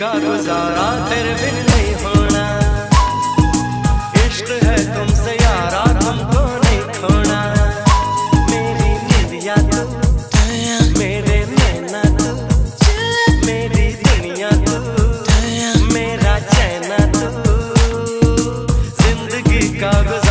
का गुजारा तेरे बिन नहीं होना। इश्क है तुमसे यारा, तुमको नहीं खोना। मेरी निविया तू, मेरे नैना तू, मेरी दुनिया तू, मेरा चैना तू। ज़िंदगी का गुजारा